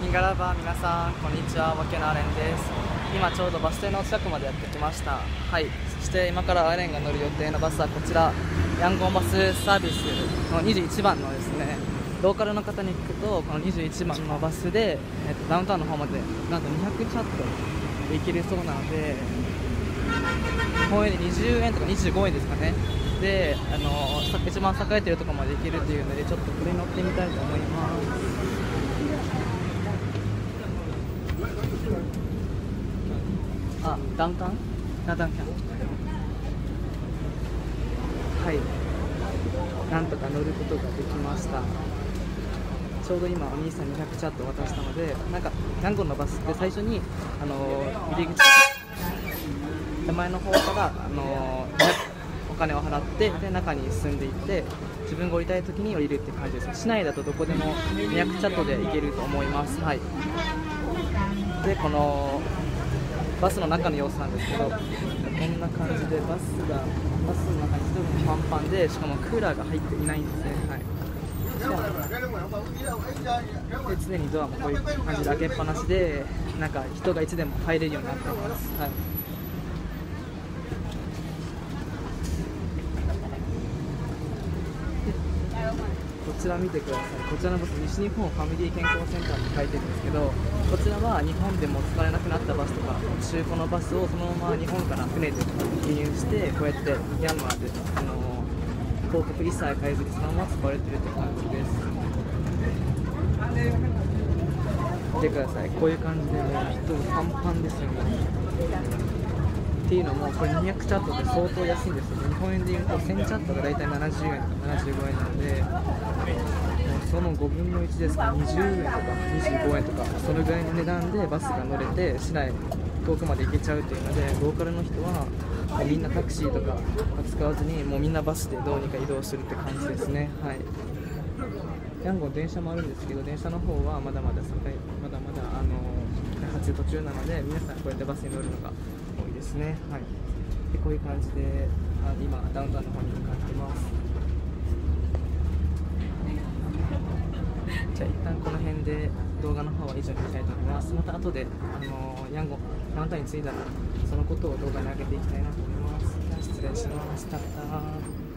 ミガラバー皆さんこんにちはわけのアレンです。今ちょうどバス停の近くまでやってきました。はい。そして今からアレンが乗る予定のバスはこちら。ヤンゴンバスサービスの21番のですねローカルの方に聞くとこの21番のバスで、えっと、ダウンタウンの方までなんと200チャットで行けるそうなので日本円で20円とか25円ですかね。であの一番栄えてるとこまで行けるっていうのでちょっとこれに乗ってみたいと思います。あダウンタウンあダウンタウンはい。なんとか乗ることができました。ちょうど今お兄さんに200チャット渡したのでなんかヤンゴンのバスって最初にあの入り口手前の方からあのお金を払ってで中に進んでいって自分が降りたい時に降りるって感じです。市内だとどこでも200チャットで行けると思います。はい。でこのバスの中の様子なんですけどこんな感じでバスがバスの中に人がパンパンでしかもクーラーが入っていないんですね。はい。で常にドアもこういう感じで開けっぱなしでなんか人がいつでも入れるようになってます、はい。こちら見てください。こちらのバス西日本ファミリー健康センターって書いてるんですけどこちらは日本でも使えなくなったバスとか中古のバスをそのまま日本から船で輸入してこうやってミャンマーであの広告一切変えずにそのまま使われてるって感じです見てください。こういう感じでもう人パンパンですよねっていうのもこれ200チャットで相当安いんですよ。日本円でいうと1000チャットが大体70円とか75円なのでもうその5分の1ですか20円とか25円とかそれぐらいの値段でバスが乗れて市内遠くまで行けちゃうっていうのでローカルの人はもうみんなタクシーとか使わずにもうみんなバスでどうにか移動するって感じですね。はい。ヤンゴン電車もあるんですけど電車の方はまだまだ境まだまだあの開発途中なので皆さんこうやってバスに乗るのがですね。はい。でこういう感じであ今ダウンタウンの方に向かってます。じゃあ一旦この辺で動画の方は以上にしたいと思います。また後であのヤンゴダウンタウンに着いたらそのことを動画に上げていきたいなと思います。じゃ失礼しました